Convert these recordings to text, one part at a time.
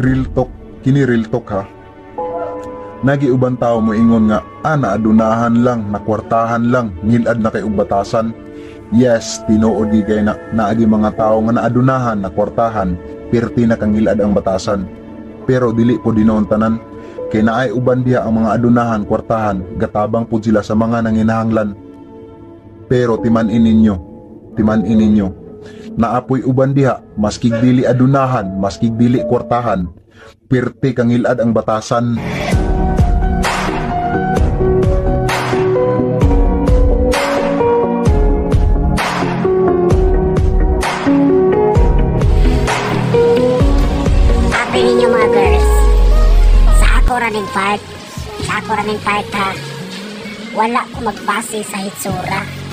Real talk, kini real talk ha. Nagiuban tao mo ingon nga, ana adunahan lang, nakwartahan lang, ngilad na kay batasan. Yes, tinuod di kay na naagi mga tao nga naadunahan, nakwartahan, pirti na kang ngilad ang batasan. Pero dili po dinoon tanan, kay naay uban diha ang mga adunahan, kwartahan, gatabang po sila sa mga nanginahanglan. Pero timan-in ninyo, timan-in ninyo, naapoy uban diha, maskig dili adunahan, maskig dili kwartahan, pirti kang ngilad ang batasan. Happy ninyo. Sa ako running part, sa ako running part ha, wala ko magbase sa hitsura.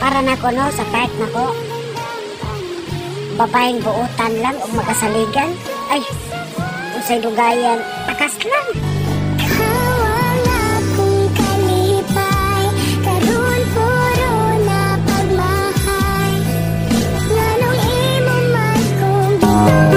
Para na ko no, sa part na ko, babaeng buutan lang o magkasaligan. Ay, kung sa'y dugayan, takas lang. Hawang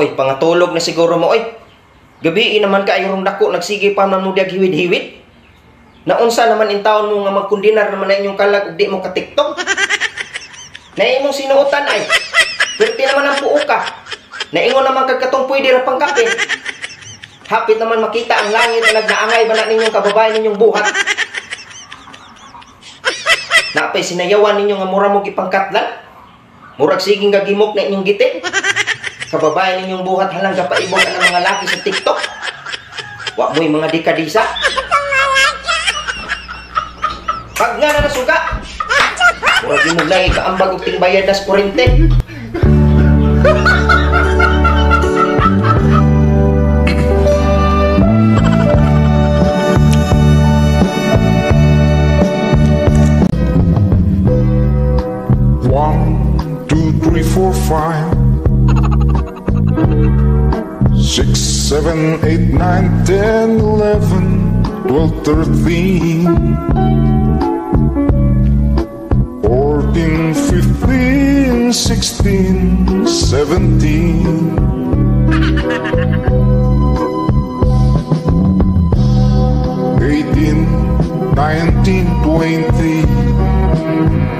Oy, pangatulog na siguro mo, oy. Gabi naman ka ayrong dako, nagsige pa man mo diag hiwid-hiwid. Naunsa naman in taon mo nga magkundinar naman na inyong kalag ug di mo ka TikTok. Na imong sinuotan ay. Perti naman ang puo ka. Naingon naman kag katong pwede ra pangkapin. Hapit naman makita ang langit na nagnaangay ba na ninyong kababayan ninyong buhat. Napay sinayawan ninyo nga mura mo gipangkatlan. Murag siging gagimok na inyong giti. Kababayan ninyong buhat halang kapaibong ka ng mga laki sa TikTok. Wa mo'y mga dekadisa. Pag nga na nasuga, murag mo lang ikaambag og tingbayad nas kurente. Two, three, four, five, six, seven, eight, nine, ten, eleven, twelve, thirteen, fourteen, fifteen, sixteen, seventeen. Eighteen, nineteen, twenty.